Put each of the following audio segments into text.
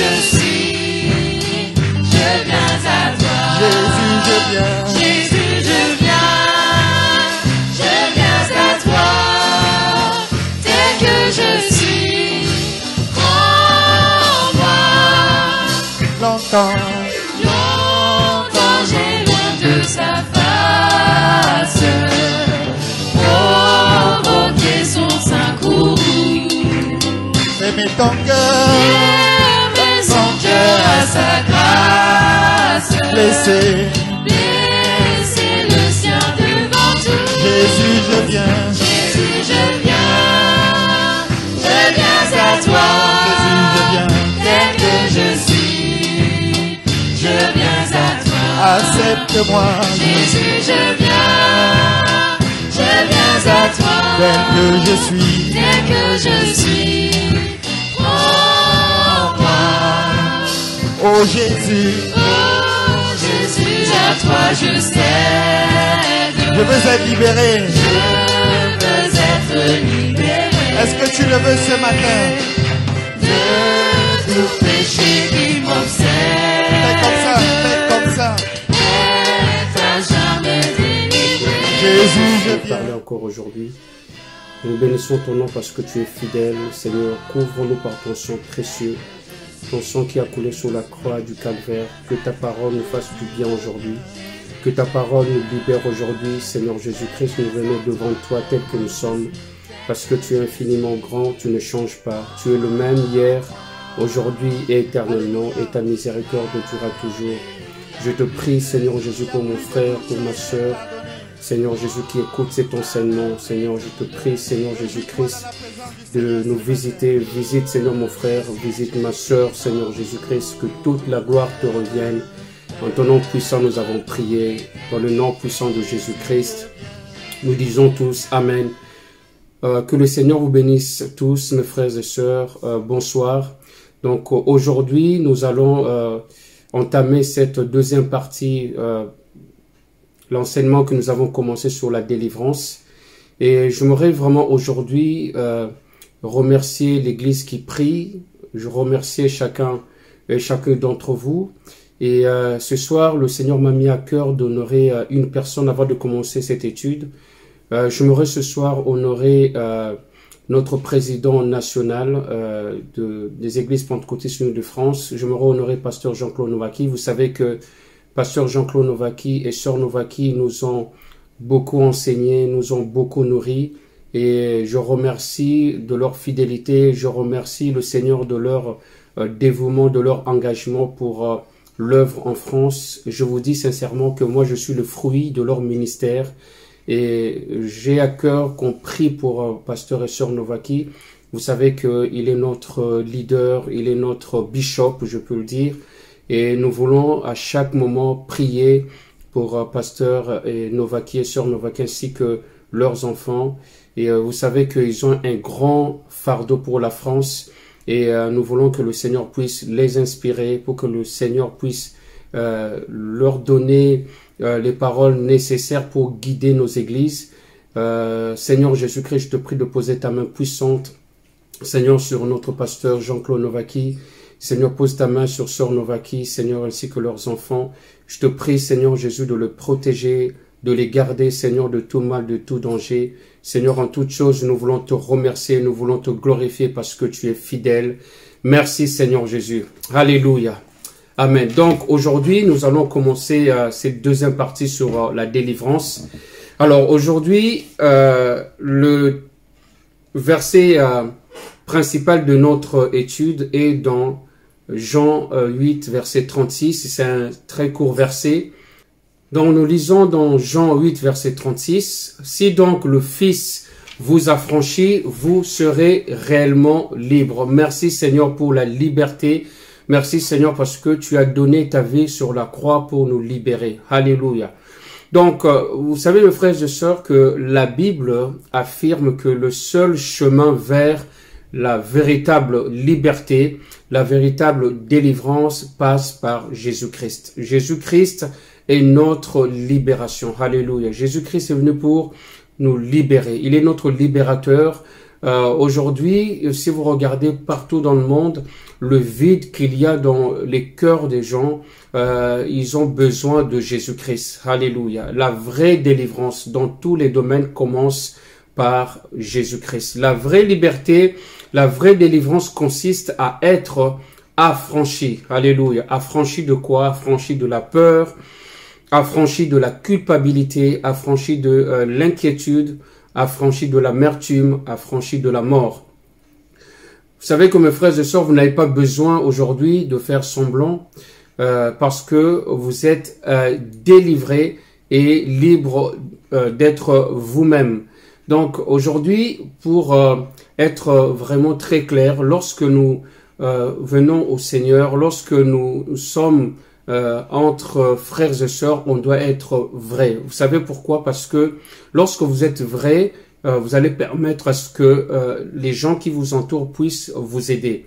je suis, je viens à toi. Jésus, je viens. Jésus, je viens, je viens à toi, tel que je suis. Prends-moi, Longtemps, longtemps j'ai loin de sa face, provoqué son sein couru. aimer ton cœur, sa grâce, le sien devant tout. Jésus, je viens. Jésus, je viens, je viens à toi, Jésus, je viens. tel que je suis, je viens à toi. Accepte-moi, Jésus, je viens, je viens à toi, tel que je suis. tel que je suis. Oh Jésus, oh Jésus, à toi je cède. je veux être libéré. Je veux être libéré Est-ce que tu le veux ce matin? de tout péché qui Fais comme ça, fais m'obsède. comme ça. Être à jamais délivré. Jésus, je viens. parler encore aujourd'hui. Nous bénissons ton nom parce que tu es fidèle. Seigneur, couvre-nous par ton sang précieux, ton sang qui a coulé sur la croix du calvaire. Que ta parole nous fasse du bien aujourd'hui. Que ta parole nous libère aujourd'hui. Seigneur Jésus-Christ, nous venons devant toi tel que nous sommes. Parce que tu es infiniment grand, tu ne changes pas. Tu es le même hier, aujourd'hui et éternellement. Et ta miséricorde durera toujours. Je te prie, Seigneur Jésus, pour mon frère, pour ma soeur, Seigneur Jésus qui écoute cet enseignement, Seigneur, je te prie, Seigneur Jésus-Christ, de nous visiter. Visite, Seigneur, mon frère, visite ma soeur, Seigneur Jésus-Christ, que toute la gloire te revienne. En ton nom puissant, nous avons prié. Dans le nom puissant de Jésus-Christ, nous disons tous Amen. Euh, que le Seigneur vous bénisse tous, mes frères et sœurs. Euh, bonsoir. Donc euh, aujourd'hui, nous allons entamer cette deuxième partie l'enseignement que nous avons commencé sur la délivrance. Et j'aimerais vraiment aujourd'hui euh, remercier l'Église qui prie. Je remercie chacun et chacun d'entre vous. Et euh, ce soir, le Seigneur m'a mis à cœur d'honorer euh, une personne avant de commencer cette étude. J'aimerais ce soir honorer notre président national de, des Églises pentecôtistes de France. J'aimerais honorer Pasteur Jean-Claude Novaki. Vous savez que Pasteur Jean-Claude Novaki et Sœur Novaki nous ont beaucoup enseigné, nous ont beaucoup nourris. Et je remercie de leur fidélité, je remercie le Seigneur de leur euh, dévouement, de leur engagement pour euh, l'œuvre en France. Je vous dis sincèrement que moi, je suis le fruit de leur ministère. Et j'ai à cœur qu'on prie pour euh, Pasteur et Sœur Novaki. Vous savez qu'il est notre leader, il est notre bishop, je peux le dire. Et nous voulons à chaque moment prier pour euh, Pasteur et Novaki et Sœur Novaki ainsi que leurs enfants. Et euh, vous savez qu'ils ont un grand fardeau pour la France. Et euh, nous voulons que le Seigneur puisse les inspirer pour que le Seigneur puisse leur donner les paroles nécessaires pour guider nos églises. Seigneur Jésus-Christ, je te prie de poser ta main puissante, Seigneur, sur notre pasteur Jean-Claude Novaki. Seigneur, pose ta main sur Sœur Novaki, Seigneur, ainsi que leurs enfants. Je te prie, Seigneur Jésus, de le protéger, de les garder, Seigneur, de tout mal, de tout danger. Seigneur, en toutes choses, nous voulons te remercier, nous voulons te glorifier parce que tu es fidèle. Merci, Seigneur Jésus. Alléluia. Amen. Donc, aujourd'hui, nous allons commencer euh, cette deuxième partie sur euh, la délivrance. Alors, aujourd'hui, euh, le verset principal de notre étude est dans Jean euh, 8, verset 36. C'est un très court verset. Donc nous lisons dans Jean 8, verset 36, Si donc le Fils vous affranchit, vous serez réellement libre. Merci Seigneur pour la liberté. Merci Seigneur parce que tu as donné ta vie sur la croix pour nous libérer. Alléluia. Donc, euh, vous savez, mes frères et sœurs, que la Bible affirme que le seul chemin vers la véritable liberté, la véritable délivrance passe par Jésus-Christ. Jésus-Christ est notre libération. Alléluia. Jésus-Christ est venu pour nous libérer. Il est notre libérateur. Euh, Aujourd'hui, si vous regardez partout dans le monde, le vide qu'il y a dans les cœurs des gens, euh, ils ont besoin de Jésus-Christ. Alléluia. La vraie délivrance dans tous les domaines commence par Jésus-Christ. La vraie liberté, la vraie délivrance consiste à être affranchi. Alléluia. Affranchi de quoi? Affranchi de la peur, affranchi de la culpabilité, affranchi de euh, l'inquiétude, affranchi de l'amertume, affranchi de la mort. Vous savez que mes frères et sœurs, vous n'avez pas besoin aujourd'hui de faire semblant euh, parce que vous êtes euh, délivré et libre euh, d'être vous-même. Donc aujourd'hui, pour être vraiment très clair, lorsque nous venons au Seigneur, lorsque nous sommes entre frères et sœurs, on doit être vrai. Vous savez pourquoi? Parce que lorsque vous êtes vrai, euh, vous allez permettre à ce que euh, les gens qui vous entourent puissent vous aider.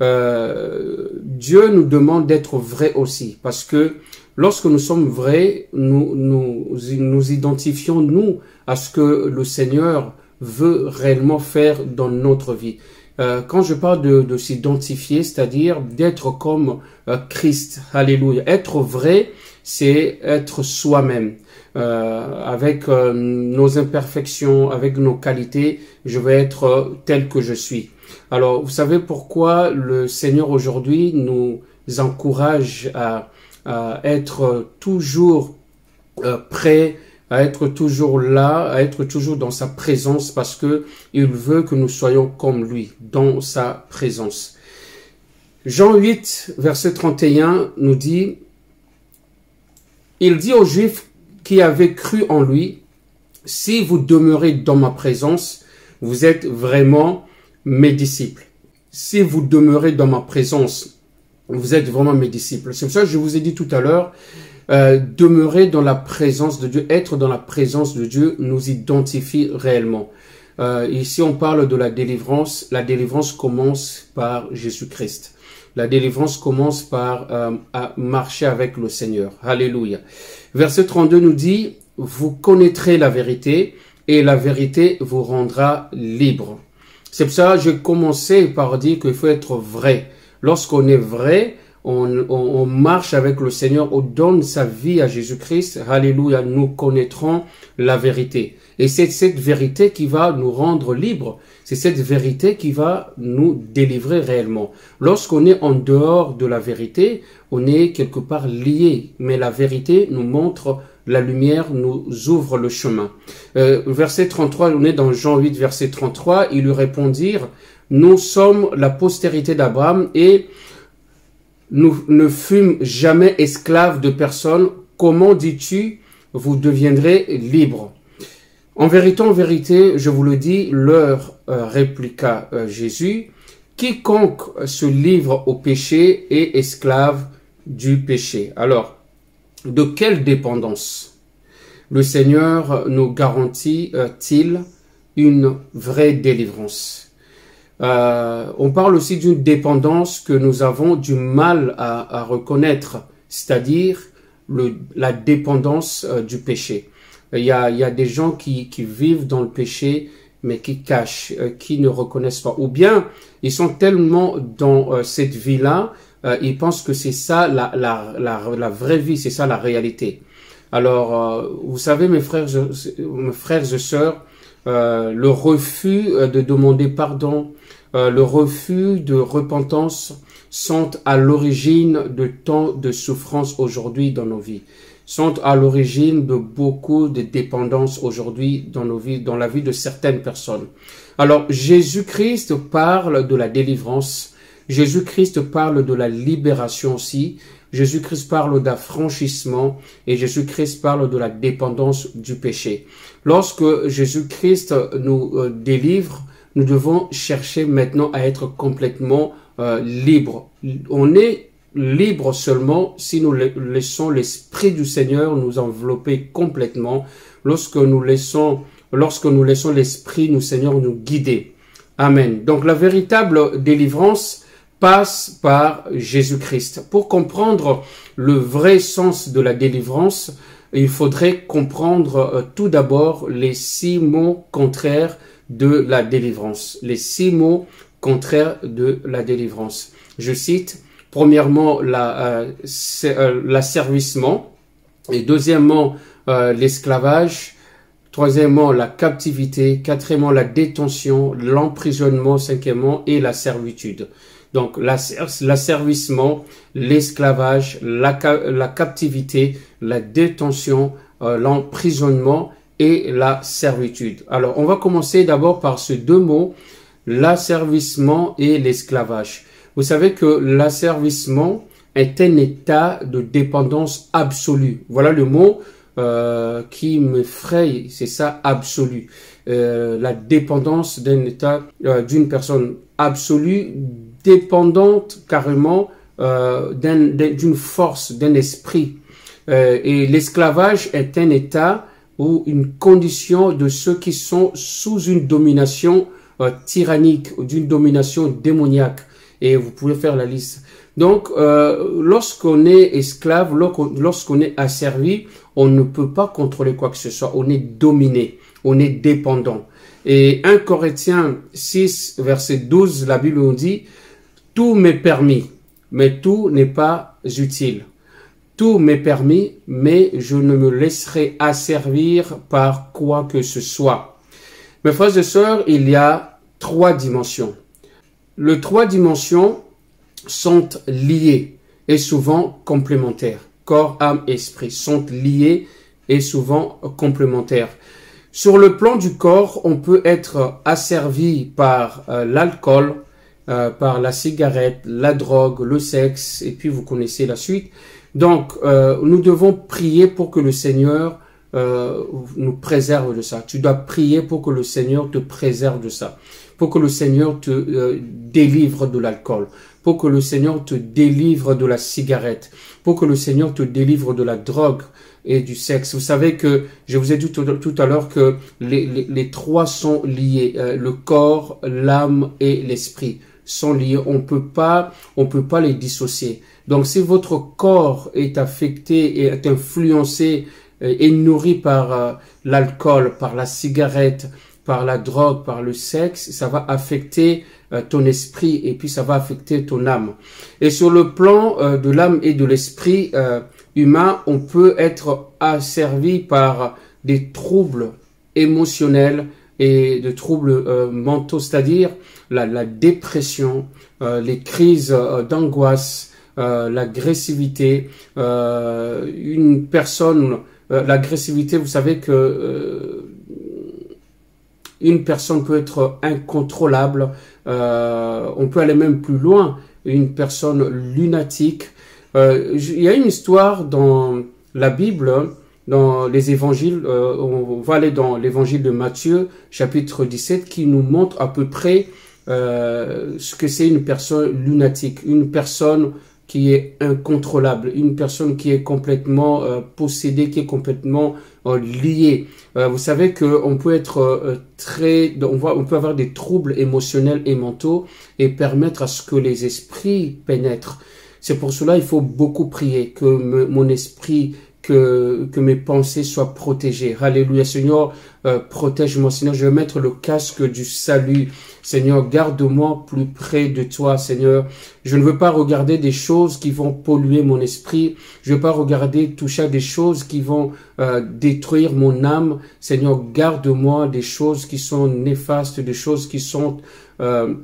Euh, Dieu nous demande d'être vrais aussi, parce que lorsque nous sommes vrais, nous, nous, nous identifions, nous, à ce que le Seigneur veut réellement faire dans notre vie. Euh, quand je parle de, de s'identifier, c'est-à-dire d'être comme Christ, alléluia. Être vrai, c'est être soi-même. Euh, avec euh, nos imperfections, avec nos qualités, je vais être euh, tel que je suis. Alors, vous savez pourquoi le Seigneur aujourd'hui nous encourage à, à être toujours prêt, à être toujours là, à être toujours dans sa présence parce que il veut que nous soyons comme lui, dans sa présence. Jean 8, verset 31 nous dit, il dit aux Juifs qui avait cru en lui, si vous demeurez dans ma présence, vous êtes vraiment mes disciples. Si vous demeurez dans ma présence, vous êtes vraiment mes disciples. C'est pour ça que je vous ai dit tout à l'heure, euh, demeurer dans la présence de Dieu, être dans la présence de Dieu nous identifie réellement. Euh, ici, on parle de la délivrance. La délivrance commence par Jésus-Christ. La délivrance commence par euh, à marcher avec le Seigneur. Alléluia. Verset 32 nous dit, vous connaîtrez la vérité et la vérité vous rendra libre. C'est pour ça que j'ai commencé par dire qu'il faut être vrai. Lorsqu'on est vrai, on, on, marche avec le Seigneur, on donne sa vie à Jésus-Christ. Alléluia, nous connaîtrons la vérité. Et c'est cette vérité qui va nous rendre libres. C'est cette vérité qui va nous délivrer réellement. Lorsqu'on est en dehors de la vérité, on est quelque part lié. Mais la vérité nous montre la lumière, nous ouvre le chemin. Euh, verset 33, on est dans Jean 8, verset 33. Ils lui répondirent, nous sommes la postérité d'Abraham et nous ne fûmes jamais esclaves de personne. Comment dis-tu, vous deviendrez libres? En vérité, en vérité, je vous le dis, leur euh, répliqua euh, Jésus, quiconque se livre au péché est esclave du péché. Alors, de quelle dépendance le Seigneur nous garantit-il une vraie délivrance? Euh, On parle aussi d'une dépendance que nous avons du mal à, à reconnaître, c'est-à-dire la dépendance du péché. Il y a, il y a des gens qui, qui vivent dans le péché, mais qui cachent, euh, qui ne reconnaissent pas. Ou bien, ils sont tellement dans euh, cette vie-là, euh, ils pensent que c'est ça la, la, la, la, vraie vie, c'est ça la réalité. Alors, vous savez, mes frères, mes frères et sœurs, le refus de demander pardon, le refus de repentance sont à l'origine de tant de souffrances aujourd'hui dans nos vies sont à l'origine de beaucoup de dépendances aujourd'hui dans nos vies, dans la vie de certaines personnes. Alors, Jésus-Christ parle de la délivrance. Jésus-Christ parle de la libération aussi. Jésus-Christ parle d'affranchissement et Jésus-Christ parle de la dépendance du péché. Lorsque Jésus-Christ nous euh, délivre, nous devons chercher maintenant à être complètement euh, libres. On est libre seulement si nous laissons l'esprit du Seigneur nous envelopper complètement, lorsque nous laissons, lorsque nous laissons l'esprit du Seigneur nous guider. Amen. Donc la véritable délivrance passe par Jésus-Christ. Pour comprendre le vrai sens de la délivrance, il faudrait comprendre euh, tout d'abord les six mots contraires de la délivrance. Les six mots contraires de la délivrance. Je cite, premièrement, l'asservissement, et deuxièmement, l'esclavage, Troisièmement, la captivité. Quatrièmement, la détention, l'emprisonnement. Cinquièmement, et la servitude. Donc, l'asservissement, l'esclavage, la, la, captivité, la détention, euh, l'emprisonnement et la servitude. Alors, on va commencer d'abord par ces deux mots, l'asservissement et l'esclavage. Vous savez que l'asservissement est un état de dépendance absolue. Voilà le mot euh, qui me fraye, c'est ça absolu. Euh, la dépendance d'un état, euh, d'une personne absolue, dépendante carrément d'une force, d'un esprit. et l'esclavage est un état ou une condition de ceux qui sont sous une domination tyrannique ou d'une domination démoniaque. Et vous pouvez faire la liste. Donc, euh, lorsqu'on est esclave, lorsqu'on est asservi, on ne peut pas contrôler quoi que ce soit. On est dominé, on est dépendant. Et 1 Corinthiens 6, verset 12, la Bible nous dit, tout m'est permis, mais tout n'est pas utile. Tout m'est permis, mais je ne me laisserai asservir par quoi que ce soit. Mes frères et sœurs, il y a trois dimensions. Le trois dimensions, sont liés et souvent complémentaires. Corps, âme, esprit sont liés et souvent complémentaires. Sur le plan du corps, on peut être asservi par euh, l'alcool, euh, par la cigarette, la drogue, le sexe, et puis vous connaissez la suite. Donc, euh, nous devons prier pour que le Seigneur nous préserve de ça. Tu dois prier pour que le Seigneur te préserve de ça, pour que le Seigneur te délivre de l'alcool, pour que le Seigneur te délivre de la cigarette, pour que le Seigneur te délivre de la drogue et du sexe. Vous savez que je vous ai dit tout, à l'heure que les, trois sont liés, euh, le corps, l'âme et l'esprit sont liés. On peut pas, on peut pas les dissocier. Donc si votre corps est affecté et est influencé euh, et nourri par euh, l'alcool, par la cigarette, par la drogue, par le sexe, ça va affecter euh, ton esprit et puis ça va affecter ton âme. Et sur le plan de l'âme et de l'esprit humain, on peut être asservi par des troubles émotionnels et de troubles mentaux, c'est-à-dire la, dépression, les crises d'angoisse, l'agressivité. une personne, l'agressivité, vous savez que une personne peut être incontrôlable, euh, on peut aller même plus loin, une personne lunatique. Euh, il y a une histoire dans la Bible, dans les évangiles, euh, on va aller dans l'évangile de Matthieu, chapitre 17, qui nous montre à peu près ce que c'est une personne lunatique, une personne qui est incontrôlable, une personne qui est complètement possédée, qui est complètement liée. Euh, vous savez qu'on peut être euh, très, on, on peut avoir des troubles émotionnels et mentaux et permettre à ce que les esprits pénètrent. C'est pour cela il faut beaucoup prier que mon esprit que, mes pensées soient protégées. Alléluia, Seigneur, euh, protège-moi, Seigneur. Je vais mettre le casque du salut. Seigneur, garde-moi plus près de toi, Seigneur. Je ne veux pas regarder des choses qui vont polluer mon esprit. Je ne veux pas regarder, toucher à des choses qui vont euh, détruire mon âme. Seigneur, garde-moi des choses qui sont néfastes, des choses qui sont euh,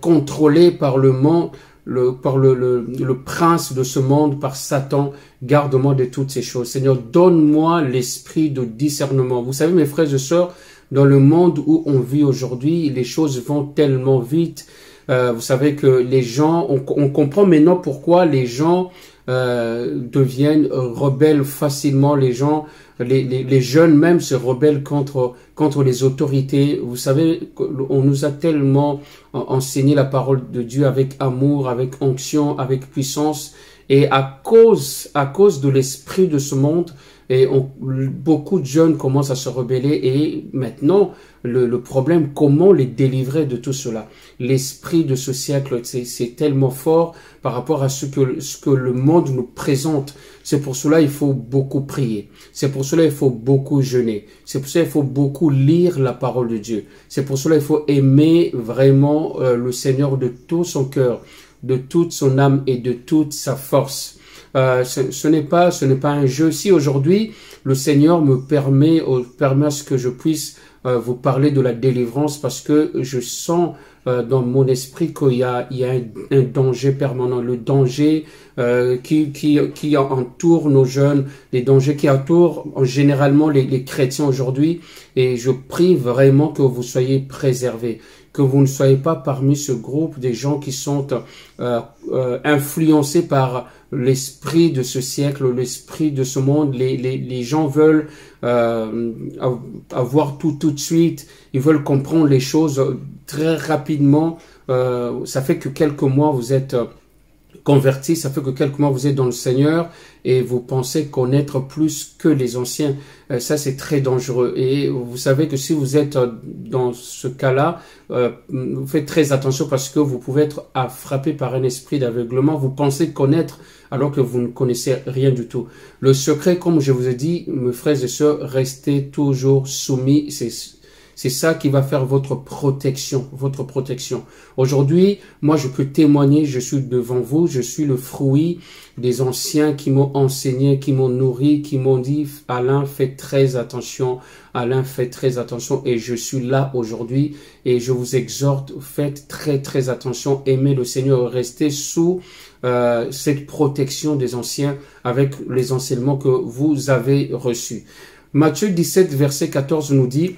contrôlées par le monde le, par le, le, prince de ce monde, par Satan. Garde-moi de toutes ces choses. Seigneur, donne-moi l'esprit de discernement. Vous savez, mes frères et sœurs, dans le monde où on vit aujourd'hui, les choses vont tellement vite. Euh, vous savez que les gens, on, on, comprend maintenant pourquoi les gens euh, deviennent rebelles facilement. Les gens, les, les, les, jeunes même se rebellent contre contre les autorités. Vous savez, on nous a tellement enseigné la parole de Dieu avec amour, avec onction, avec puissance, et à cause à cause de l'esprit de ce monde, et on, beaucoup de jeunes commencent à se rebeller et maintenant le, le problème, comment les délivrer de tout cela? L'esprit de ce siècle, c'est tellement fort par rapport à ce que, ce que le monde nous présente. C'est pour cela il faut beaucoup prier. C'est pour cela il faut beaucoup jeûner. C'est pour cela il faut beaucoup lire la parole de Dieu. C'est pour cela il faut aimer vraiment euh, le Seigneur de tout son cœur, de toute son âme et de toute sa force. Euh, ce, n'est pas, ce n'est pas un jeu. Si aujourd'hui le Seigneur me permet, permet à ce que je puisse euh, vous parler de la délivrance parce que je sens euh, dans mon esprit qu'il y a, il y a un, danger permanent, le danger euh, qui, qui, qui entoure nos jeunes, les dangers qui entourent généralement les, les chrétiens aujourd'hui. Et je prie vraiment que vous soyez préservés que vous ne soyez pas parmi ce groupe des gens qui sont euh, euh, influencés par l'esprit de ce siècle, l'esprit de ce monde. Les, les, les gens veulent euh, avoir tout tout de suite, ils veulent comprendre les choses très rapidement. Euh, ça fait que quelques mois vous êtes converti, ça fait que quelques mois vous êtes dans le Seigneur et vous pensez connaître plus que les anciens. Euh, ça, c'est très dangereux. Et vous savez que si vous êtes euh, dans ce cas-là, euh, vous faites très attention parce que vous pouvez être frappé par un esprit d'aveuglement. Vous pensez connaître alors que vous ne connaissez rien du tout. Le secret, comme je vous ai dit, mes frères et sœurs, restez toujours soumis. C'est ça qui va faire votre protection, votre protection. Aujourd'hui, moi, je peux témoigner, je suis devant vous, je suis le fruit des anciens qui m'ont enseigné, qui m'ont nourri, qui m'ont dit, Alain, fais très attention, Alain, fais très attention, et je suis là aujourd'hui, et je vous exhorte, faites très, très attention, aimez le Seigneur, restez sous euh, cette protection des anciens avec les enseignements que vous avez reçus. Matthieu 17, verset 14 nous dit,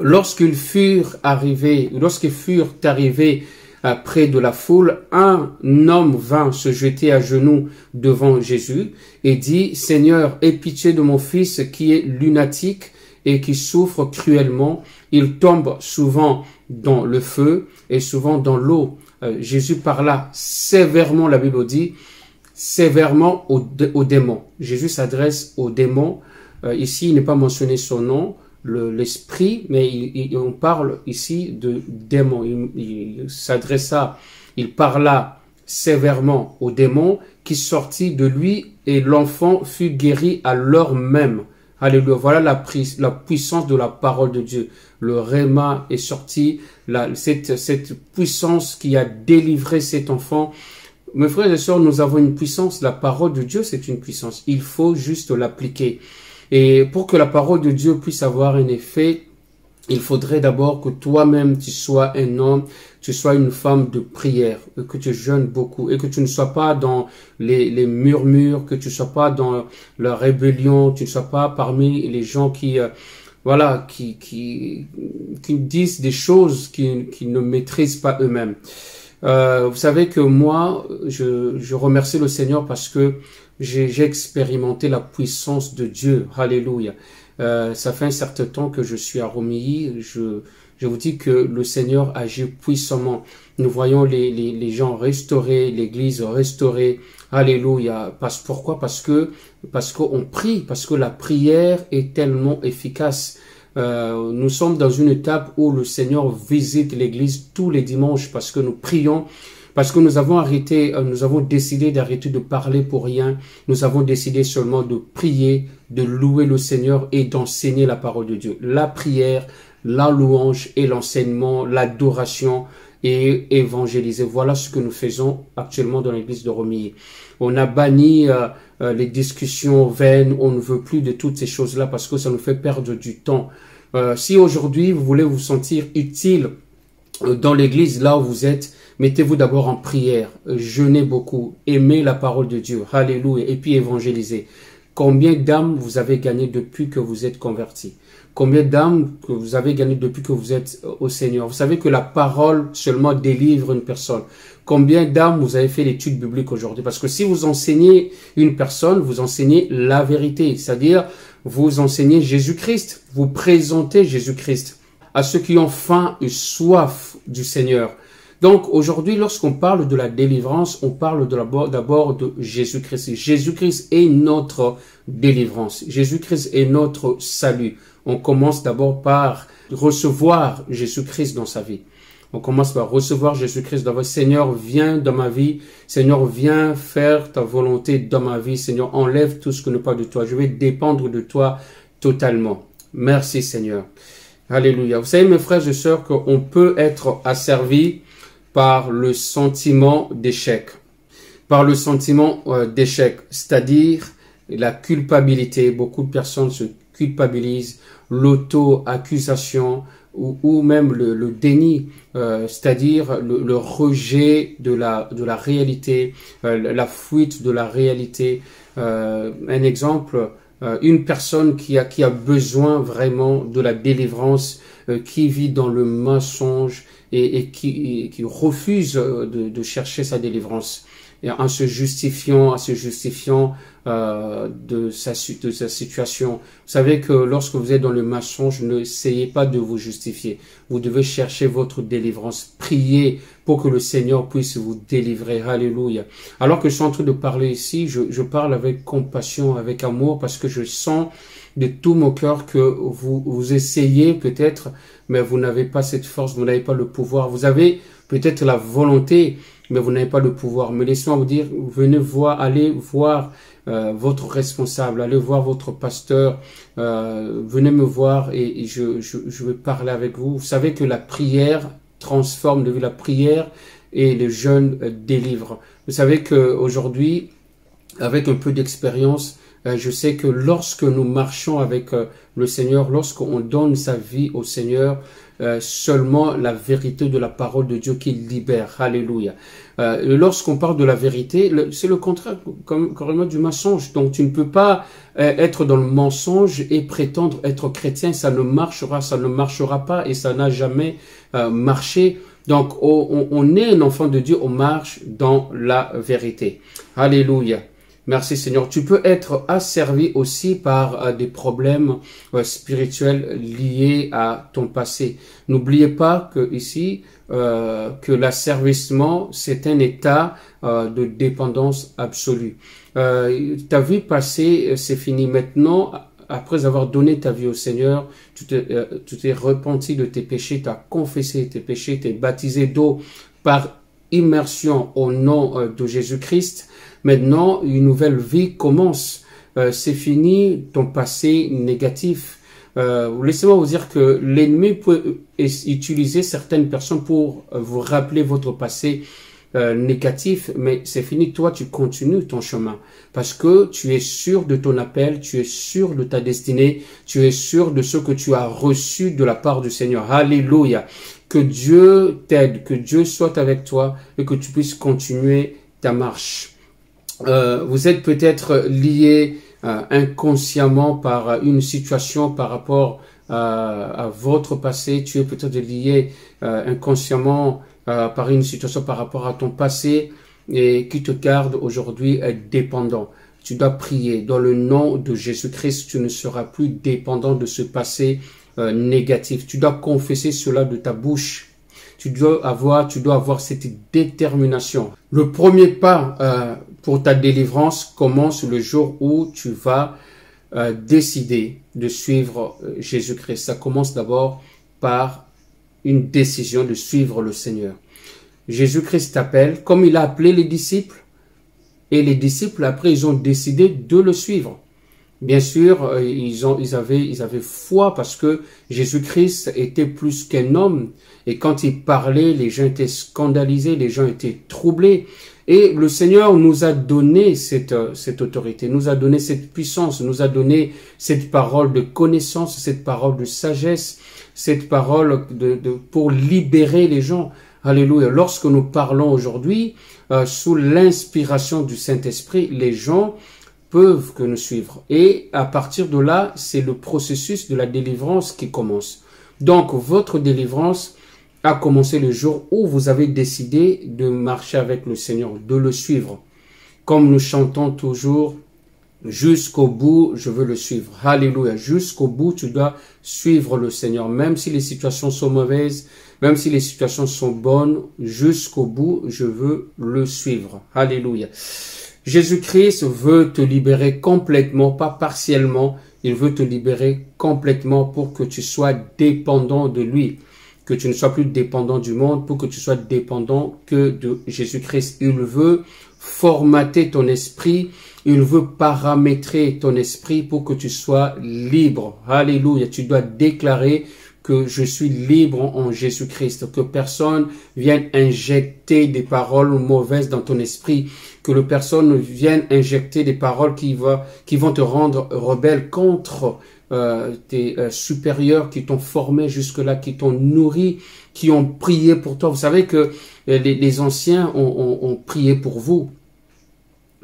lorsqu'ils furent arrivés, lorsqu'ils furent arrivés euh, près de la foule, un homme vint se jeter à genoux devant Jésus et dit, Seigneur, aie pitié de mon fils qui est lunatique et qui souffre cruellement. Il tombe souvent dans le feu et souvent dans l'eau. Euh, Jésus parla sévèrement, la Bible dit, sévèrement aux, démons. Jésus s'adresse aux démons. Euh, ici, il n'est pas mentionné son nom l'esprit, mais il, on parle ici de démons. Il, s'adressa, il parla sévèrement au démon qui sortit de lui et l'enfant fut guéri à l'heure même. Alléluia. Voilà la, la, puissance de la parole de Dieu. Le réma est sorti, la, cette, cette puissance qui a délivré cet enfant. Mes frères et sœurs, nous avons une puissance. La parole de Dieu, c'est une puissance. Il faut juste l'appliquer. Et pour que la parole de Dieu puisse avoir un effet, il faudrait d'abord que toi-même tu sois un homme, tu sois une femme de prière, que tu jeûnes beaucoup et que tu ne sois pas dans les, les murmures, que tu ne sois pas dans la rébellion, tu ne sois pas parmi les gens qui euh, voilà qui, qui qui disent des choses qui, qui ne maîtrisent pas eux-mêmes. Euh, vous savez que moi, je, je remercie le Seigneur parce que j'ai expérimenté la puissance de Dieu. Alléluia. Euh, ça fait un certain temps que je suis à Romilly. Je, je vous dis que le Seigneur agit puissamment. Nous voyons les, les, les gens restaurés, l'Église restaurée. Alléluia. Parce, pourquoi? Parce que parce qu'on prie, parce que la prière est tellement efficace. Euh, nous sommes dans une étape où le Seigneur visite l'Église tous les dimanches parce que nous prions parce que nous avons arrêté, euh, nous avons décidé d'arrêter de parler pour rien. Nous avons décidé seulement de prier, de louer le Seigneur et d'enseigner la parole de Dieu. La prière, la louange et l'enseignement, l'adoration et évangéliser. Voilà ce que nous faisons actuellement dans l'église de Romilly. On a banni euh, euh, les discussions vaines, on ne veut plus de toutes ces choses-là parce que ça nous fait perdre du temps. si aujourd'hui vous voulez vous sentir utile dans l'église là où vous êtes, Mettez-vous d'abord en prière, jeûnez beaucoup, aimez la parole de Dieu, alléluia, et puis évangélisez. Combien d'âmes vous avez gagné depuis que vous êtes converti Combien d'âmes que vous avez gagné depuis que vous êtes au Seigneur? Vous savez que la parole seulement délivre une personne. Combien d'âmes vous avez fait l'étude biblique aujourd'hui? Parce que si vous enseignez une personne, vous enseignez la vérité, c'est-à-dire vous enseignez Jésus-Christ, vous présentez Jésus-Christ à ceux qui ont faim et soif du Seigneur. Donc aujourd'hui, lorsqu'on parle de la délivrance, on parle d'abord de Jésus-Christ. Jésus-Christ est notre délivrance. Jésus-Christ est notre salut. On commence d'abord par recevoir Jésus-Christ dans sa vie. On commence par recevoir Jésus-Christ dans votre Seigneur, viens dans ma vie. Seigneur, viens faire ta volonté dans ma vie. Seigneur, enlève tout ce que n'est pas de toi. Je vais dépendre de toi totalement. Merci Seigneur. Alléluia. Vous savez, mes frères et sœurs, qu'on peut être asservi par le sentiment d'échec. Par le sentiment euh, d'échec, c'est-à-dire la culpabilité. Beaucoup de personnes se culpabilisent, l'auto-accusation, ou, même le, déni, euh, c'est-à-dire le, rejet de la, de la réalité, euh, la fuite de la réalité. Un exemple, une personne qui a, qui a besoin vraiment de la délivrance, qui vit dans le mensonge et, et qui, refuse de, de chercher sa délivrance en se justifiant, en se justifiant euh, de, sa, de sa situation. Vous savez que lorsque vous êtes dans le mensonge, n'essayez pas de vous justifier. Vous devez chercher votre délivrance. Priez pour que le Seigneur puisse vous délivrer. Alléluia. Alors que je suis en train de parler ici, je, je parle avec compassion, avec amour, parce que je sens de tout mon cœur que vous, vous essayez peut-être, mais vous n'avez pas cette force, vous n'avez pas le pouvoir. Vous avez peut-être la volonté, mais vous n'avez pas le pouvoir. Mais laissez-moi vous dire, venez voir, allez voir euh, votre responsable, allez voir votre pasteur, euh, venez me voir et, je, vais parler avec vous. Vous savez que la prière transforme de la prière et le jeûne euh, délivre. Vous savez que aujourd'hui, avec un peu d'expérience, euh, je sais que lorsque nous marchons avec le Seigneur, lorsqu'on donne sa vie au Seigneur, euh, seulement la vérité de la parole de Dieu qui libère. Alléluia. Lorsqu'on parle de la vérité, c'est le contraire comme, carrément du mensonge. Donc tu ne peux pas être dans le mensonge et prétendre être chrétien. Ça ne marchera, ça ne marchera pas et ça n'a jamais marché. Donc on, on est un enfant de Dieu, on marche dans la vérité. Alléluia. Merci Seigneur. Tu peux être asservi aussi par euh, des problèmes euh, spirituels liés à ton passé. N'oubliez pas que ici, euh, que l'asservissement, c'est un état de dépendance absolue. ta vie passée, c'est fini. Maintenant, après avoir donné ta vie au Seigneur, tu t'es repenti de tes péchés, tu as confessé tes péchés, tu es baptisé d'eau par immersion au nom de Jésus-Christ. Maintenant, une nouvelle vie commence. Euh, c'est fini ton passé négatif. Euh, Laissez-moi vous dire que l'ennemi peut utiliser certaines personnes pour vous rappeler votre passé euh, négatif, mais c'est fini. Toi, tu continues ton chemin parce que tu es sûr de ton appel, tu es sûr de ta destinée, tu es sûr de ce que tu as reçu de la part du Seigneur. Alléluia. Que Dieu t'aide, que Dieu soit avec toi et que tu puisses continuer ta marche. Euh, vous êtes peut-être lié euh, inconsciemment par une situation par rapport euh, à votre passé. Tu es peut-être lié inconsciemment par une situation par rapport à ton passé et qui te garde aujourd'hui dépendant. Tu dois prier dans le nom de Jésus-Christ. Tu ne seras plus dépendant de ce passé négatif. Tu dois confesser cela de ta bouche tu dois avoir, tu dois avoir cette détermination. Le premier pas euh, pour ta délivrance commence le jour où tu vas euh, décider de suivre euh, Jésus-Christ. Ça commence d'abord par une décision de suivre le Seigneur. Jésus-Christ t'appelle comme il a appelé les disciples. Et les disciples, après, ils ont décidé de le suivre. Bien sûr, euh, ils, ont, ils, avaient, ils avaient foi parce que Jésus-Christ était plus qu'un homme. Et quand il parlait, les gens étaient scandalisés, les gens étaient troublés. Et le Seigneur nous a donné cette, euh, cette autorité, nous a donné cette puissance, nous a donné cette parole de connaissance, cette parole de sagesse, cette parole pour libérer les gens. Alléluia. Lorsque nous parlons aujourd'hui, euh, sous l'inspiration du Saint-Esprit, les gens peuvent que nous suivre. Et à partir de là, c'est le processus de la délivrance qui commence. Donc, votre délivrance a commencé le jour où vous avez décidé de marcher avec le Seigneur, de le suivre. Comme nous chantons toujours, Jusqu'au bout, je veux le suivre. Alléluia. Jusqu'au bout, tu dois suivre le Seigneur. Même si les situations sont mauvaises, même si les situations sont bonnes, jusqu'au bout, je veux le suivre. Alléluia. Jésus-Christ veut te libérer complètement, pas partiellement. Il veut te libérer complètement pour que tu sois dépendant de lui. Que tu ne sois plus dépendant du monde, pour que tu sois dépendant que de Jésus-Christ. Il veut formater ton esprit. Il veut paramétrer ton esprit pour que tu sois libre. Alléluia. Tu dois déclarer que je suis libre en Jésus-Christ, que personne vienne injecter des paroles mauvaises dans ton esprit, que le personne vienne injecter des paroles qui, vont te rendre rebelle contre euh, tes euh, supérieurs qui t'ont formé jusque-là, qui t'ont nourri, qui ont prié pour toi. Vous savez que euh, les, les anciens ont, ont, ont prié pour vous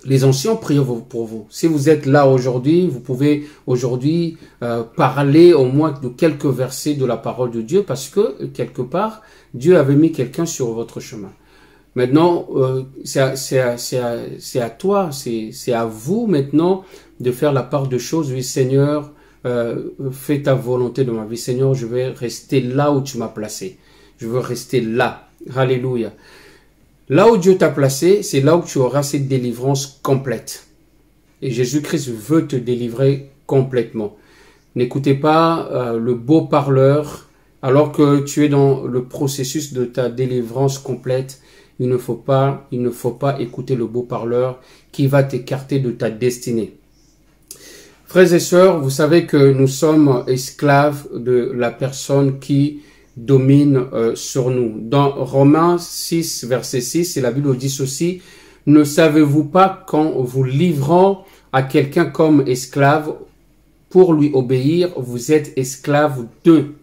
les anciens prient pour vous. Si vous êtes là aujourd'hui, vous pouvez aujourd'hui euh, parler au moins de quelques versets de la parole de Dieu parce que quelque part, Dieu avait mis quelqu'un sur votre chemin. Maintenant, euh, c'est à, toi, c'est à vous maintenant de faire la part de choses. Oui, Seigneur, euh, fais ta volonté de ma vie. Seigneur, je vais rester là où tu m'as placé. Je veux rester là. Alléluia. Là où Dieu t'a placé, c'est là où tu auras cette délivrance complète. Et Jésus-Christ veut te délivrer complètement. N'écoutez pas euh, le beau parleur alors que tu es dans le processus de ta délivrance complète. Il il ne faut pas écouter le beau parleur qui va t'écarter de ta destinée. Frères et sœurs, vous savez que nous sommes esclaves de la personne qui domine euh, sur nous. Dans Romains 6, verset 6, et la Bible dit ceci, ne savez-vous pas qu'en vous livrant à quelqu'un comme esclave pour lui obéir, vous êtes esclave de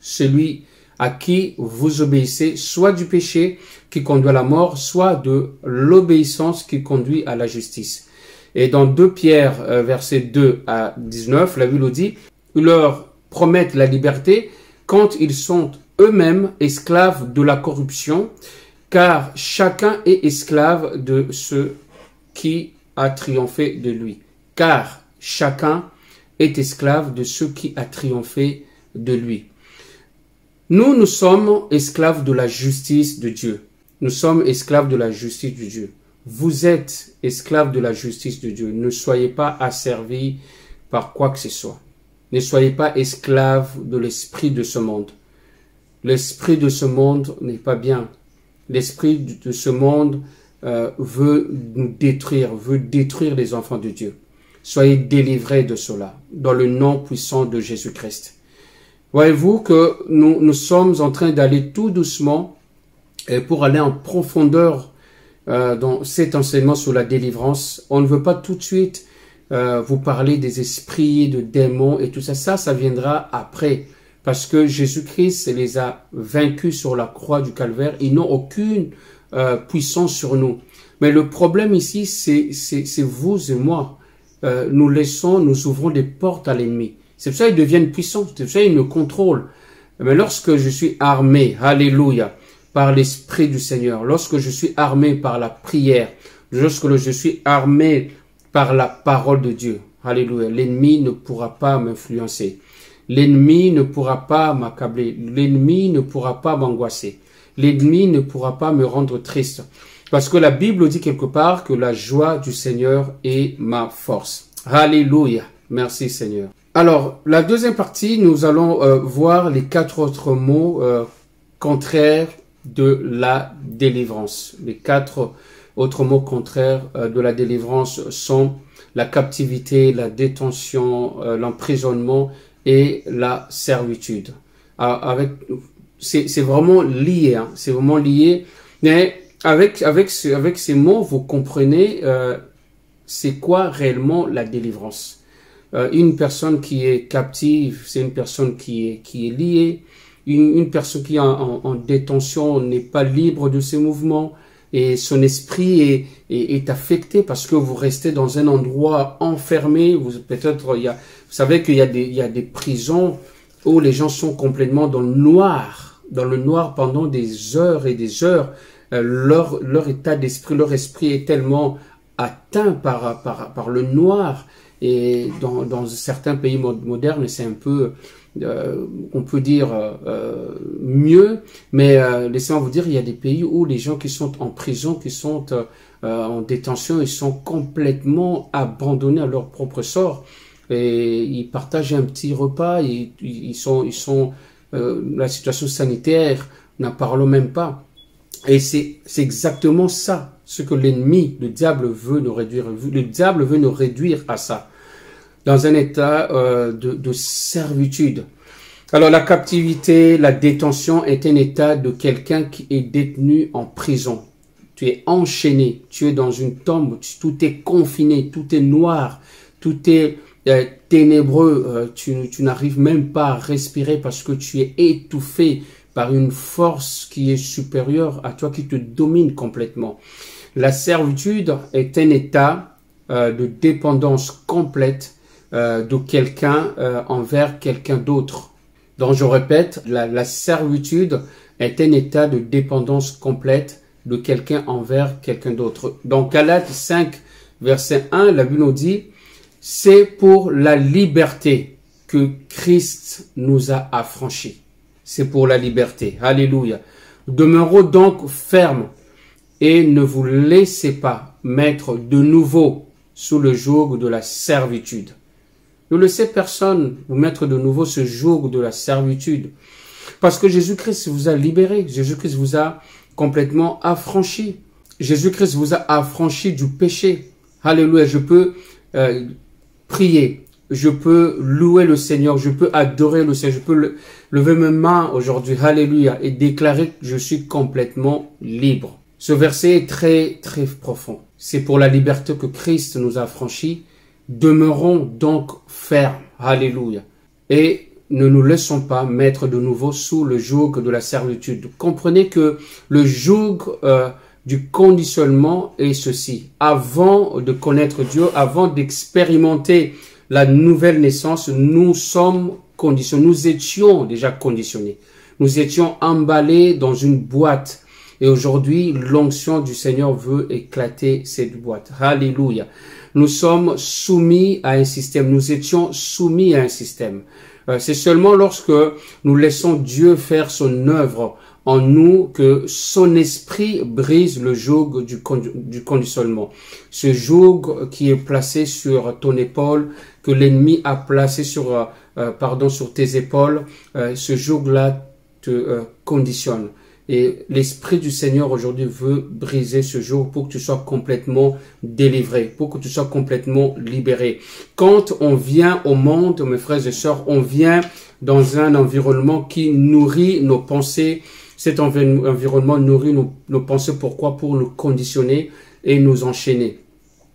celui à qui vous obéissez, soit du péché qui conduit à la mort, soit de l'obéissance qui conduit à la justice. Et dans 2 Pierre, euh, verset 2 à 19, la Bible dit, leur promettent la liberté, quand ils sont eux-mêmes esclaves de la corruption, car chacun est esclave de ce qui a triomphé de lui. Car chacun est esclave de ce qui a triomphé de lui. Nous, nous sommes esclaves de la justice de Dieu. Nous sommes esclaves de la justice de Dieu. Vous êtes esclaves de la justice de Dieu. Ne soyez pas asservis par quoi que ce soit. Ne soyez pas esclaves de l'esprit de ce monde. L'esprit de ce monde n'est pas bien. L'esprit de ce monde euh, veut nous détruire, veut détruire les enfants de Dieu. Soyez délivrés de cela, dans le nom puissant de Jésus-Christ. Voyez-vous que nous, nous sommes en train d'aller tout doucement et pour aller en profondeur euh, dans cet enseignement sur la délivrance. On ne veut pas tout de suite euh, vous parler des esprits, de démons et tout ça. Ça, ça viendra après. Parce que Jésus-Christ les a vaincus sur la croix du calvaire. Ils n'ont aucune euh, puissance sur nous. Mais le problème ici, c'est vous et moi. Euh, nous laissons, nous ouvrons des portes à l'ennemi. C'est pour ça qu'ils deviennent puissants. C'est pour ça qu'ils nous contrôlent. Mais lorsque je suis armé, alléluia, par l'Esprit du Seigneur, lorsque je suis armé par la prière, lorsque je suis armé par la parole de Dieu. Alléluia. L'ennemi ne pourra pas m'influencer. L'ennemi ne pourra pas m'accabler. L'ennemi ne pourra pas m'angoisser. L'ennemi ne pourra pas me rendre triste. Parce que la Bible dit quelque part que la joie du Seigneur est ma force. Alléluia. Merci Seigneur. Alors, la deuxième partie, nous allons euh, voir les quatre autres mots euh, contraires de la délivrance. Les quatre autres mots contraires euh, de la délivrance sont la captivité, la détention, euh, l'emprisonnement et la servitude. Ah, avec, c'est vraiment lié, hein, c'est vraiment lié. Mais avec avec avec ces mots, vous comprenez euh, c'est quoi réellement la délivrance? une personne qui est captive, c'est une personne qui est qui est liée. Une, personne qui est en, en détention n'est pas libre de ses mouvements et son esprit est, affecté parce que vous restez dans un endroit enfermé. Vous peut-être vous savez qu'il y a des prisons où les gens sont complètement dans le noir, dans le noir pendant des heures et des heures. Euh, leur état d'esprit, leur esprit est tellement atteint par, le noir. Et dans, certains pays modernes, c'est un peu, on peut dire, euh, mieux. Mais euh, laissez-moi vous dire, il y a des pays où les gens qui sont en prison, qui sont euh, en détention, ils sont complètement abandonnés à leur propre sort. Et ils partagent un petit repas, ils sont, ils sont, la situation sanitaire, n'en parlons même pas. Et c'est exactement ça, ce que l'ennemi, le diable veut nous réduire. Le diable veut nous réduire à ça, dans un état euh, de, de, servitude. Alors la captivité, la détention est un état de quelqu'un qui est détenu en prison. Tu es enchaîné, tu es dans une tombe, tout est confiné, tout est noir, tout est euh, ténébreux, euh, tu, tu n'arrives même pas à respirer parce que tu es étouffé par une force qui est supérieure à toi, qui te domine complètement. La servitude est un état euh, de dépendance complète euh, de quelqu'un euh, envers quelqu'un d'autre. Donc je répète, la, servitude est un état de dépendance complète de quelqu'un envers quelqu'un d'autre. Dans Galates 5, verset 1, la Bible nous dit, c'est pour la liberté que Christ nous a affranchis c'est pour la liberté. Alléluia. Demeurons donc fermes et ne vous laissez pas mettre de nouveau sous le joug de la servitude. Ne laissez personne vous mettre de nouveau ce joug de la servitude. Parce que Jésus-Christ vous a libéré. Jésus-Christ vous a complètement affranchi. Jésus-Christ vous a affranchi du péché. Alléluia. Je peux euh, prier je peux louer le Seigneur, je peux adorer le Seigneur, je peux lever mes mains aujourd'hui, alléluia, et déclarer que je suis complètement libre. Ce verset est très, très profond. C'est pour la liberté que Christ nous a franchis. Demeurons donc fermes, alléluia. Et ne nous laissons pas mettre de nouveau sous le joug de la servitude. Comprenez que le joug euh, du conditionnement est ceci. Avant de connaître Dieu, avant d'expérimenter la nouvelle naissance, nous sommes conditionnés, nous étions déjà conditionnés. Nous étions emballés dans une boîte. Et aujourd'hui, l'onction du Seigneur veut éclater cette boîte. Alléluia. Nous sommes soumis à un système. Nous étions soumis à un système. Euh, c'est seulement lorsque nous laissons Dieu faire son œuvre en nous que son esprit brise le joug du, conditionnement. Ce joug qui est placé sur ton épaule, que l'ennemi a placé sur, euh, euh, pardon, sur tes épaules, ce joug-là te conditionne. Et l'Esprit du Seigneur aujourd'hui veut briser ce jour pour que tu sois complètement délivré, pour que tu sois complètement libéré. Quand on vient au monde, mes frères et sœurs, on vient dans un environnement qui nourrit nos pensées, cet environnement nourrit nos, pensées. Pourquoi? Pour nous conditionner et nous enchaîner.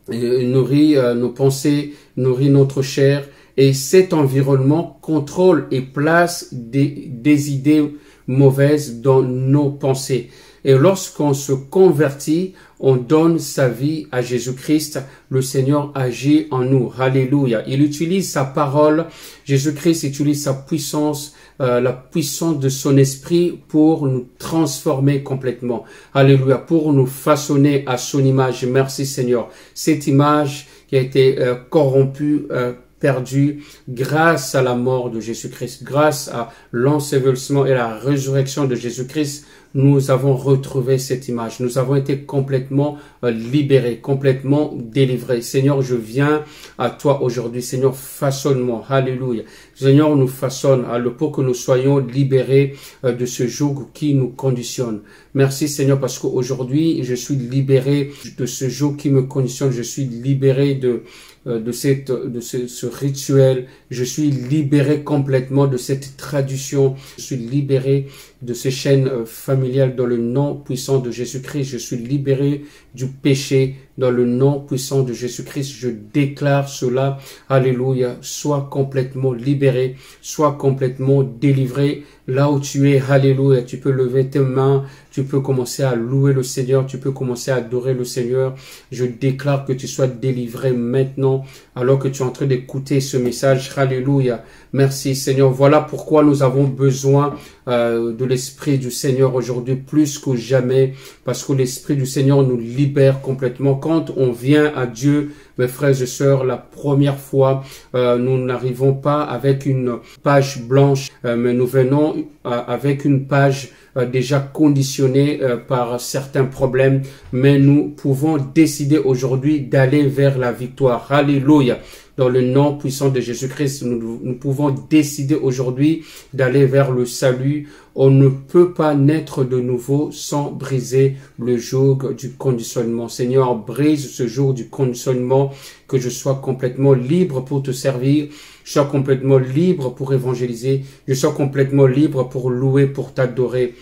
nourrit euh, nos pensées, nourrit notre chair. Et cet environnement contrôle et place des, des idées mauvaises dans nos pensées. Et lorsqu'on se convertit, on donne sa vie à Jésus-Christ, le Seigneur agit en nous. Alléluia. Il utilise sa parole. Jésus-Christ utilise sa puissance euh, la puissance de son esprit pour nous transformer complètement. Alléluia, pour nous façonner à son image. Merci Seigneur. Cette image qui a été euh, corrompue, euh, perdue grâce à la mort de Jésus-Christ, grâce à l'ensevelissement et la résurrection de Jésus-Christ, nous avons retrouvé cette image. Nous avons été complètement euh, libérés, complètement délivrés. Seigneur, je viens à toi aujourd'hui. Seigneur, façonne-moi. Alléluia. Seigneur, nous façonne pour que nous soyons libérés euh, de ce joug qui nous conditionne. Merci Seigneur parce qu'aujourd'hui, je suis libéré de ce joug qui me conditionne. Je suis libéré de de, cette, de ce, ce, rituel. Je suis libéré complètement de cette tradition. Je suis libéré de ces chaînes euh, familiales dans le nom puissant de Jésus-Christ. Je suis libéré du péché dans le nom puissant de Jésus-Christ. Je déclare cela. Alléluia. Sois complètement libéré. Sois complètement délivré. Là où tu es, Alléluia. Tu peux lever tes mains. Tu peux commencer à louer le Seigneur. Tu peux commencer à adorer le Seigneur. Je déclare que tu sois délivré maintenant alors que tu es en train d'écouter ce message. Alléluia. Merci Seigneur. Voilà pourquoi nous avons besoin euh, de l'Esprit du Seigneur aujourd'hui plus que jamais, parce que l'Esprit du Seigneur nous libère complètement. Quand on vient à Dieu, mes frères et sœurs, la première fois, euh, nous n'arrivons pas avec une page blanche, euh, mais nous venons avec une page déjà conditionnée par certains problèmes, mais nous pouvons décider aujourd'hui d'aller vers la victoire. Alléluia dans le nom puissant de Jésus-Christ, nous, pouvons décider aujourd'hui d'aller vers le salut. On ne peut pas naître de nouveau sans briser le joug du conditionnement. Seigneur, brise ce jour du conditionnement, que je sois complètement libre pour te servir, je sois complètement libre pour évangéliser, je sois complètement libre pour louer, pour t'adorer.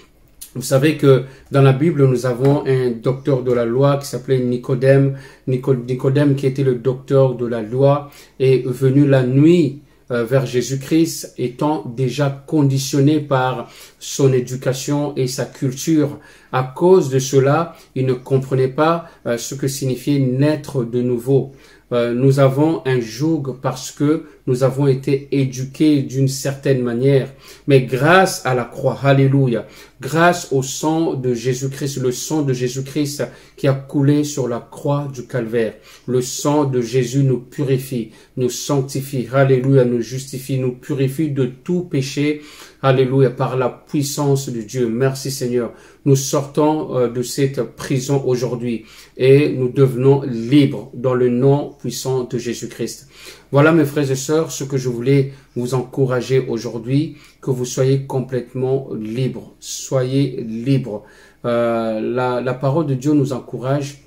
Vous savez que dans la Bible, nous avons un docteur de la loi qui s'appelait Nicodème. Nicodème qui était le docteur de la loi est venu la nuit euh, vers Jésus-Christ étant déjà conditionné par son éducation et sa culture. À cause de cela, il ne comprenait pas euh, ce que signifiait naître de nouveau. Euh, nous avons un joug parce que nous avons été éduqués d'une certaine manière. Mais grâce à la croix, alléluia, grâce au sang de Jésus-Christ, le sang de Jésus-Christ qui a coulé sur la croix du calvaire, le sang de Jésus nous purifie, nous sanctifie, alléluia, nous justifie, nous purifie de tout péché, alléluia, par la puissance de Dieu. Merci Seigneur. Nous sortons euh, de cette prison aujourd'hui et nous devenons libres dans le nom puissant de Jésus-Christ. Voilà mes frères et sœurs ce que je voulais vous encourager aujourd'hui, que vous soyez complètement libres. Soyez libres. Euh, la, parole de Dieu nous encourage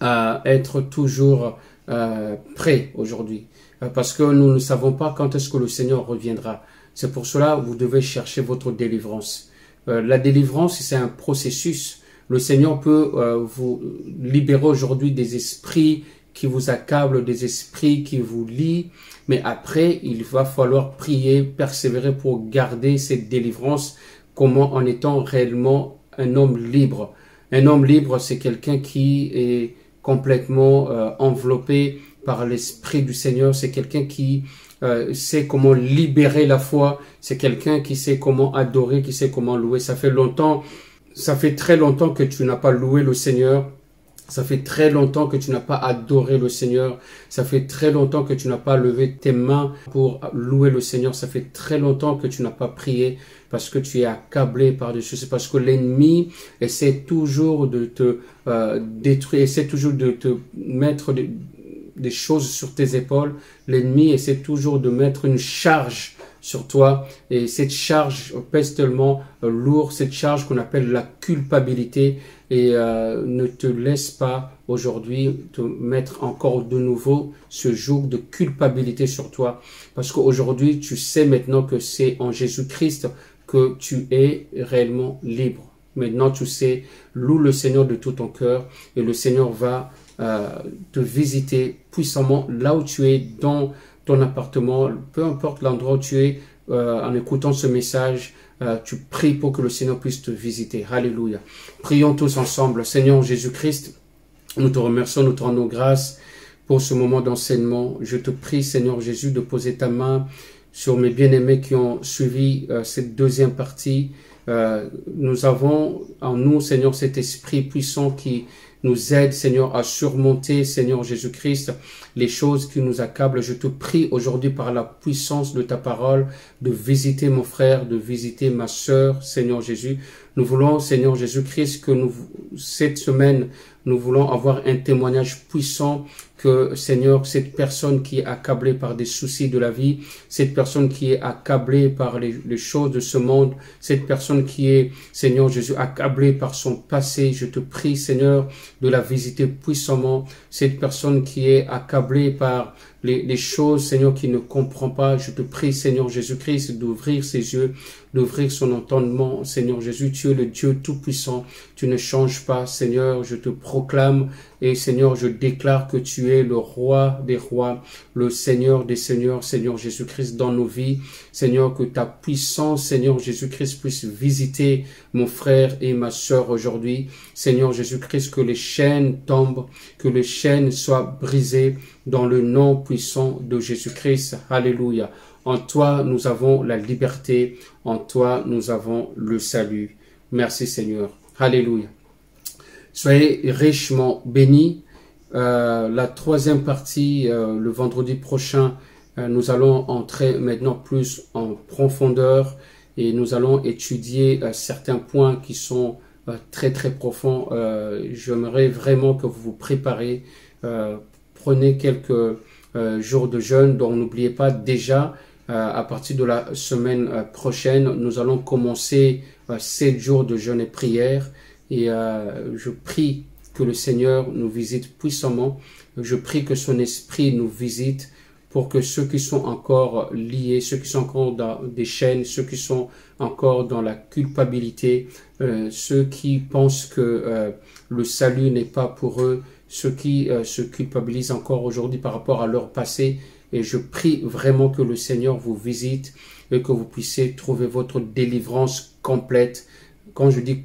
à être toujours euh, prêts aujourd'hui, euh, parce que nous ne savons pas quand est-ce que le Seigneur reviendra. C'est pour cela que vous devez chercher votre délivrance. La délivrance, c'est un processus. Le Seigneur peut vous libérer aujourd'hui des esprits qui vous accablent, des esprits qui vous lient, mais après, il va falloir prier, persévérer pour garder cette délivrance, comment en étant réellement un homme libre? Un homme libre, c'est quelqu'un qui est complètement euh, enveloppé par l'esprit du Seigneur, c'est quelqu'un qui euh, sait comment libérer la foi, c'est quelqu'un qui sait comment adorer, qui sait comment louer. Ça fait longtemps, ça fait très longtemps que tu n'as pas loué le Seigneur. Ça fait très longtemps que tu n'as pas adoré le Seigneur. Ça fait très longtemps que tu n'as pas levé tes mains pour louer le Seigneur. Ça fait très longtemps que tu n'as pas prié parce que tu es accablé par des choses. C'est parce que l'ennemi essaie toujours de te euh, détruire, essaie toujours de te mettre des choses sur tes épaules. L'ennemi essaie toujours de mettre une charge sur toi. Et cette charge pèse tellement euh, lourd, cette charge qu'on appelle la culpabilité. Et euh, ne te laisse pas aujourd'hui te mettre encore de nouveau ce jour de culpabilité sur toi. Parce qu'aujourd'hui tu sais maintenant que c'est en Jésus-Christ que tu es réellement libre. Maintenant tu sais, loue le Seigneur de tout ton cœur. Et le Seigneur va euh, te visiter puissamment là où tu es dans ton appartement, peu importe l'endroit où tu es, euh, en écoutant ce message, euh, tu pries pour que le Seigneur puisse te visiter. Alléluia. Prions tous ensemble. Seigneur Jésus-Christ, nous te remercions, nous te rendons grâce pour ce moment d'enseignement. Je te prie, Seigneur Jésus, de poser ta main sur mes bien-aimés qui ont suivi cette deuxième partie. nous avons en nous, Seigneur, cet esprit puissant qui nous aide, Seigneur, à surmonter, Seigneur Jésus-Christ, les choses qui nous accablent. Je te prie aujourd'hui par la puissance de ta parole de visiter mon frère, de visiter ma sœur, Seigneur Jésus. Nous voulons, Seigneur Jésus-Christ, que nous, cette semaine, nous voulons avoir un témoignage puissant que, Seigneur, cette personne qui est accablée par des soucis de la vie, cette personne qui est accablée par les, choses de ce monde, cette personne qui est, Seigneur Jésus, accablée par son passé, je te prie, Seigneur, de la visiter puissamment. Cette personne qui est accablée par les, les choses, Seigneur, qui ne comprend pas, je te prie, Seigneur Jésus-Christ, d'ouvrir ses yeux, d'ouvrir son entendement. Seigneur Jésus, tu es le Dieu Tout-Puissant. Tu ne changes pas, Seigneur. Je te proclame et Seigneur, je déclare que tu es le roi des rois, le Seigneur des seigneurs, Seigneur Jésus-Christ dans nos vies. Seigneur, que ta puissance, Seigneur Jésus-Christ, puisse visiter mon frère et ma sœur aujourd'hui. Seigneur Jésus-Christ, que les chaînes tombent, que les chaînes soient brisées dans le nom puissant de Jésus-Christ. Alléluia. En toi, nous avons la liberté. En toi, nous avons le salut. Merci Seigneur. Alléluia. Soyez richement bénis. Euh, la troisième partie, euh, le vendredi prochain, euh, nous allons entrer maintenant plus en profondeur et nous allons étudier certains points qui sont très très profonds. J'aimerais vraiment que vous vous préparez. prenez quelques jours de jeûne. Donc n'oubliez pas déjà, à partir de la semaine prochaine, nous allons commencer sept jours de jeûne et prière. Et je prie que le Seigneur nous visite puissamment. Je prie que son esprit nous visite pour que ceux qui sont encore liés, ceux qui sont encore dans des chaînes, ceux qui sont encore dans la culpabilité, euh, ceux qui pensent que euh, le salut n'est pas pour eux, ceux qui euh, se culpabilisent encore aujourd'hui par rapport à leur passé. Et je prie vraiment que le Seigneur vous visite et que vous puissiez trouver votre délivrance complète. Quand je dis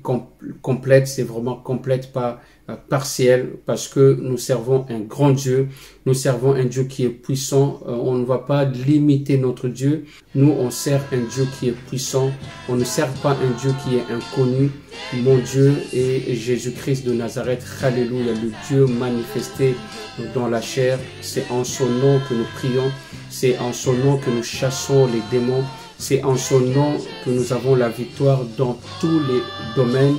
complète, c'est vraiment complète, pas euh, partiel parce que nous servons un grand Dieu, nous servons un Dieu qui est puissant, euh, on ne va pas limiter notre Dieu, nous on sert un Dieu qui est puissant, on ne sert pas un Dieu qui est inconnu, mon Dieu est Jésus-Christ de Nazareth, Alléluia, le Dieu manifesté dans la chair, c'est en son nom que nous prions, c'est en son nom que nous chassons les démons, c'est en son nom que nous avons la victoire dans tous les domaines,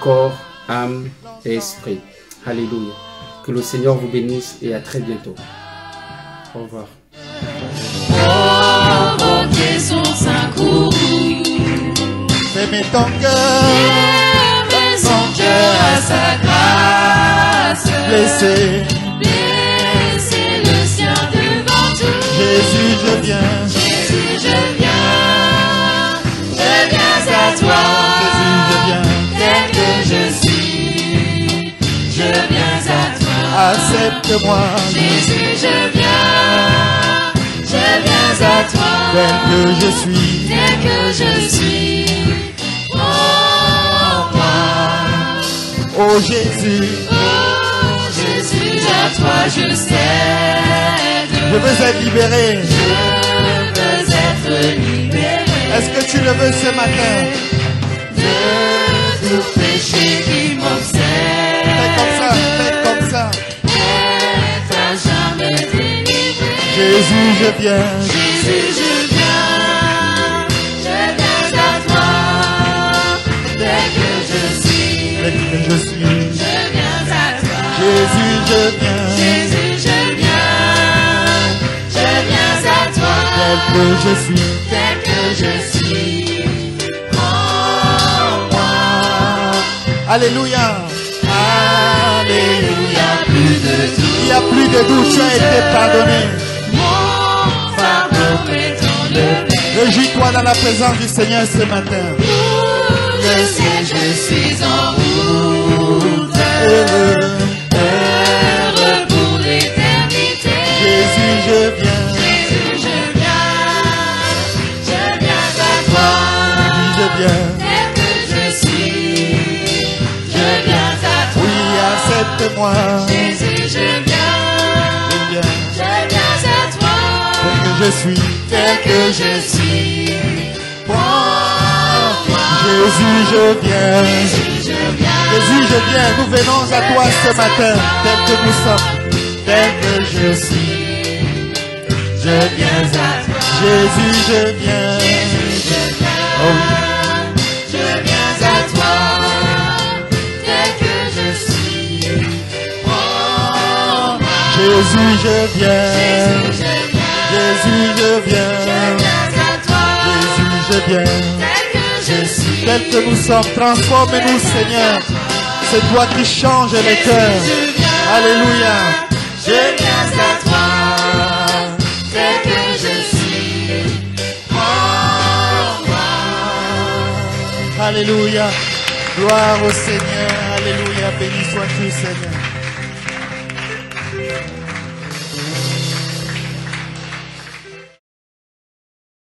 corps, âme, esprit. Alléluia. Que le Seigneur vous bénisse et à très bientôt. Au revoir. Fais ton cœur, son cœur à sa grâce. blessé. Laissez le sien devant tout. Jésus, je viens. Jésus, je viens. Jésus, je viens. Je viens à toi. tel que je suis. Tel que je suis. Prends-moi. Oh Jésus, Oh Jésus, à toi je cède. je veux être libéré. Je veux être libéré Est-ce que tu le veux ce matin? De tout péché Jésus, je viens. Jésus, je viens. Je viens à toi. Tel que je suis. Tel que je suis. Je viens à toi. Jésus, je viens. Jésus, je viens, je viens à toi, Tel que je suis. tel que je suis. Prends-moi, Alléluia. Alléluia, plus de tout. Il n'y a plus de doute, tu as été pardonné. Réjouis-toi dans la présence du Seigneur ce matin. Je sais, je suis en route, Jésus, je viens. Jésus, je viens, Jésus, je viens. Nous venons à toi ce matin, tel que nous sommes, tel que je suis. Je viens à toi. Jésus, je viens. Jésus, je viens, Oh oui. je viens à toi. Tel que je suis, prends-moi. Jésus, je viens. Jésus, je viens. Jésus, je Je viens. viens à toi, Jésus, je viens. Tel que nous sommes, transforme-nous, Seigneur. C'est toi qui changes les cœurs. Alléluia. je viens à toi, tel que je suis. Alléluia. Gloire au Seigneur. Alléluia. Béni sois-tu, Seigneur.